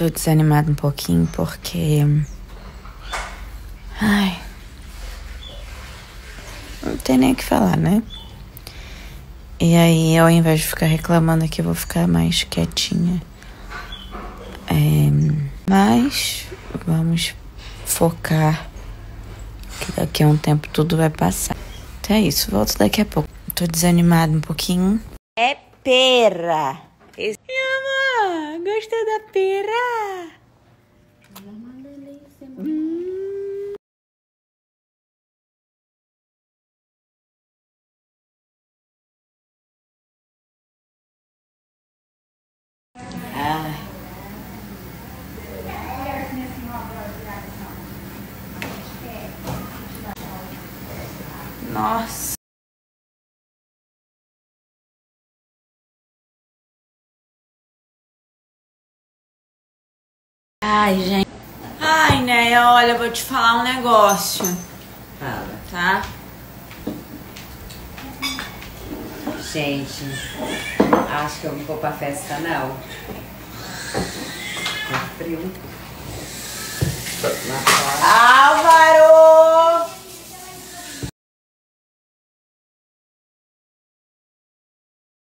tô desanimada um pouquinho porque. Ai. Não tem nem o que falar, né? E aí, ao invés de ficar reclamando aqui, eu vou ficar mais quietinha. É, mas vamos focar que daqui a um tempo tudo vai passar. Então é isso, volto daqui a pouco. Tô desanimada um pouquinho. É pera! Esse... Gostou da pera? Ah. Nossa. Ai, gente. Ai, né? Olha, vou te falar um negócio. Fala. Tá? Gente, acho que eu não vou pra festa, não. Tá frio. Lá. Alva!